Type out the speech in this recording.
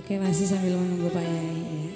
Oke masih sambil menunggu Pak Yai ya.